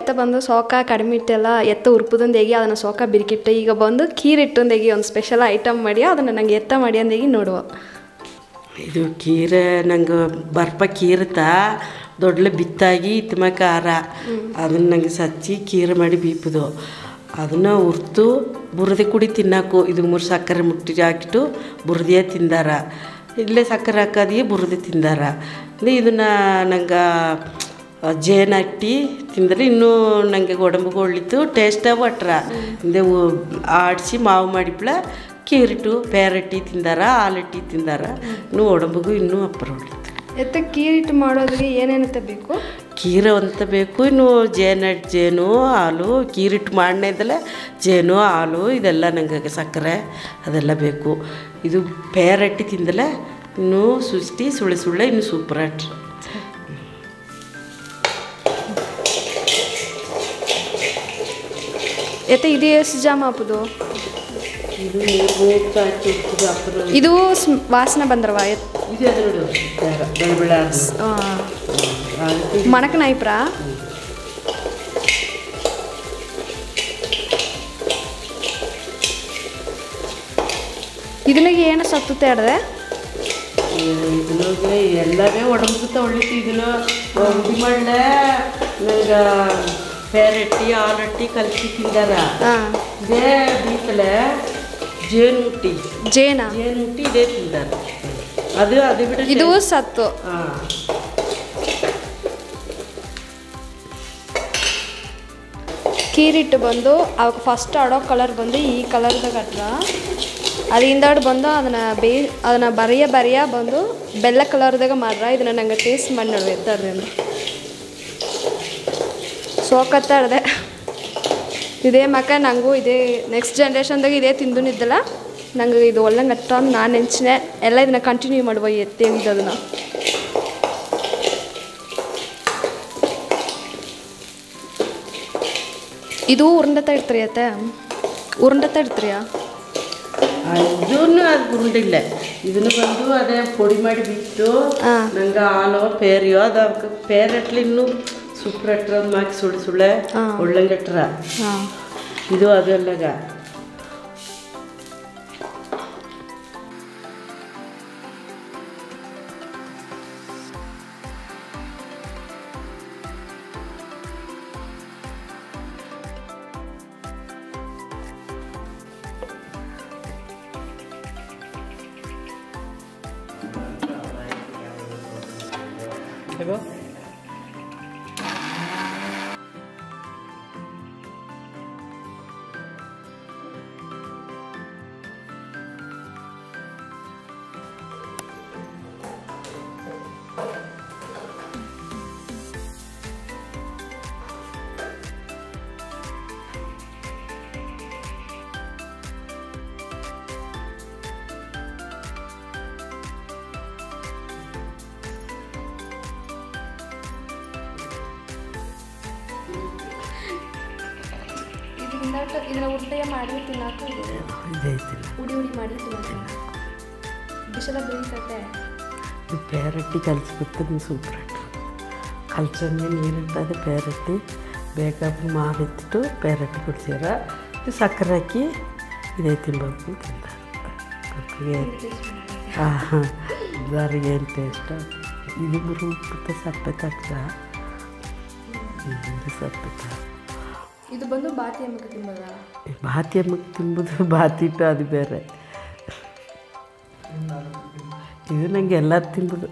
ಎತ್ತ ಬಂದು ಸೋಕ ಕಡಿಮೆ ಇಟ್ಟೆಲ್ಲ ಎತ್ತ ಉರ್ಪುದೊಂದು ಅದನ್ನ ಅದನ್ನು ಸೋಕ ಬಿರಿಕಿಟ್ಟೆ ಈಗ ಬಂದು ಕೀರಿಟ್ಟೊಂದೇಗಿ ಒಂದು ಸ್ಪೆಷಲ್ ಐಟಮ್ ಮಾಡಿ ಅದನ್ನು ನಂಗೆ ಎತ್ತ ಮಾಡಿ ಅಂದೇಗಿ ನೋಡುವ. ಇದು ಕೀರೆ ನಂಗೆ ಬರ್ಪ ಕೀರತ ದೊಡ್ಡ ಬಿತ್ತಾಗಿ ಇತ್ತಮ ಖಾರ. ಅದನ್ನ ನಂಗೆ ಸಚ್ಚಿ ಕೀರೆ ಮಾಡಿ ಬೀಪುದು. ಅದನ್ನ ಉರ್ತು ಬುರದಿ ಕುಡಿ ತಿನ್ನಾಕು. ಇದು ಮೂರು ಸಕ್ಕರೆ ಮುಟ್ಟಿ ಹಾಕಿಟ್ಟು ಬುರದಿಯೇ ತಿಂದಾರ. ಇಲ್ಲೇ ಸಕ್ಕರೆ ಹಾಕೋದಿ ಬುರ್ದು ತಿಂದಾರ. ಇದನ್ನು ಇದನ್ನ ನಂಗೆ ಜೇನು ಹಟ್ಟಿ ತಿಂದರೆ ಇನ್ನೂ ನನಗೆ ಒಡಂಬಿಗೆ ಒಳ್ಳಿತು ಟೇಸ್ಟಾಗಿ ಒಟ್ರ. ಹಿಂದೆ ಆಡಿಸಿ ಮಾವು ಮಾಡಿಪ್ಲ ಕೀರಿಟ್ಟು ಪೇರಟ್ಟಿ ತಿಂದಾರ ಆಲಟ್ಟಿ ತಿಂದಾರ. ಇನ್ನೂ ಒಡಂಬಿಗೂ ಇನ್ನೂ ಅಪ್ಪರ ಒಳ್ಳಿತು ಎತ್ತ ಕೀರ್ ಇಟ್ಟು ಮಾಡೋದ್ರಿಗೆ ಏನೇನಂತ ಬೇಕು? ಕೀರ ಅಂತ ಬೇಕು ಇನ್ನು ಜೇನು ಜೇನು ಹಾಲು ಕೀರಿಟ್ಟು ಮಾಡನೇದಲ್ಲ ಜೇನು ಹಾಲು ಇದೆಲ್ಲ ನನಗೆ ಸಕ್ಕರೆ ಅದೆಲ್ಲ ಬೇಕು. ಇದು ಪೇರಟ್ಟಿ ತಿಂದಲೆ ಇನ್ನೂ ಸುಸ್ತಿ ಸುಳ್ಳೆ ಸುಳ್ಳೆ ಇನ್ನು ಸೂಪರ್ ಆಟ್ರು ಎತ್ತ ಇದು ಎಷ್ಟು ಅಪ್ಪದು ಹಾಪುದು ಇದು ವಾಸನೆ ಬಂದ್ರವ ಮಣಕ ನಾಯಿಪ್ರ ಇದನ್ನ ಏನು ಸತ್ತುತ್ತೆ ಆಡ್ದೆ ಇದನ್ನೋಗೆ ಎಲ್ಲವೇ ಒಡಂಬುತ್ತ ಒಳ್ಳಿತ್ತು ಇದನ್ನ ಉಡಿ ಮಳ್ಳೆ ನಂಗೆ ಪೇರಟ್ಟಿ ಹಾಲಟ್ಟಿ ಕಲಸಿ ತಿಂದಾರ ಹಾಂ ಇದೇ ಬೀಸಲೆ ಜೇನು ಮುಟ್ಟಿ ಜೇನ ಜೇನು ಮುಟ್ಟಿ ಇದೇ ತಿಂದಾರ ಅದು ಅದು ಬಿಡ ಇದು ಸತ್ತು ಹಾಂ ಕೀರಿಟ್ಟು ಬಂದು ಅವಾಗ ಫಸ್ಟ್ ಆಡೋ ಕಲರ್ ಬಂದು ಈ ಕಲರ್ದಾಗ ಅಟ್ರ ಅದು ಹಿಂದಾಡ್ ಬಂದು ಅದನ್ನು ಬೇ, ಅದನ್ನು ಬರೆಯ ಬರಿಯ ಬಂದು ಬೆಲ್ಲ ಕಲರ್ದಾಗ ಮಾಡ್ರ. ಇದನ್ನು ನಂಗೆ ಟೇಸ್ಟ್ ಮಾಡಿ ನೋಡ್ರಿ ಅಂದ್ರೆ. ಸೋಕತ್ತಾಡ್ದೆ. ಇದೇ ಮಕ್ಕ ನಂಗೂ ಇದೇ ನೆಕ್ಸ್ಟ್ ಜನ್ರೇಷನ್ದಾಗ ಇದೇ ತಿಂದುನಿದ್ದಲ್ಲ ನಂಗೆ ಇದು ಒಳ್ಳಂಗೆ ಅಟ್ಟ ನಾನು ನೆಂಚಿನೆ ಎಲ್ಲ ಇದನ್ನ ಕಂಟಿನ್ಯೂ ಮಾಡುವ ಎತ್ತೇವಿದ್ದು ಅದನ್ನು. ಇದು ಉರುಂಡತ್ತ ಇಡ್ತೀರಿ ಅತ್ತೆ. ಉರುಂಡತ ಇಡ್ತೀರಿಯಾ? ಇದನ್ನು ಅದು ಗುರುಂಡಿಲ್ಲ ಇದನ್ನು ಬಂದು ಅದೇ ಪುಡಿ ಮಾಡಿ ಬಿಟ್ಟು. ನಂಗೆ ಹಾಲು ಪೇರಿಯೋ ಅದು ಪೇರೆಟ್ಲಿ ಪೇರಟ್ಲಿ ಇನ್ನೂ ಸೂಪರ್ ಅಟ್ರ ಮಾಕಿ ಸುಳ್ಳು ಸುಳ್ಳೆ. ಒಳ್ಳಂಗಟ್ರ ಇದು ಅದೆಲ್ಲಗ 凯哥 ಇದನ್ನ ಕಲಸಿ ಮಾಡಿ ಉಡಿ ಉಡಿ ಬಿಸಿಲ ಪೇರಟ್ಟಿ ಕಲಿಸ್ಬಿಟ್ಟು ಸೂಪರ್ ಕಲ್ಸಂಗೆ ನೀರಿರ್ತದೆ ಪೇರಟ್ಟಿ ಬೇಕಾದ್ರೆ ಮಾಡಿಟ್ಟು ಪೇರಟ್ಟಿ ಕುಡ್ಸಿರ. ಇದು ಸಕ್ಕರೆ ಹಾಕಿ ಇದೇ ತಿನ್ಬೇಕು ತಿಂತಾರೆ ಮಕ್ಕಳಿಗೆ ಹಾಂ ಏನು ಟೇಸ್ಟ್ ಇದು ಸಪ್ಪೆ ತಕ್ಕ ಇದು ಸಪ್ಪೆ ತಕ್ಕ ಇದು ಬಂದು ಬಾತಿ ಅಮ್ಮಕ್ಕೆ ತಿನ್ನೋದ ಬಾತಿ ಅಮ್ಮಕ್ಕೆ ತಿಂಬುದು ಬಾತಿಟ್ಟು ಅದು ಬೇರೆ. ಇದು ನನಗೆ ಎಲ್ಲ ತಿಂಬುದು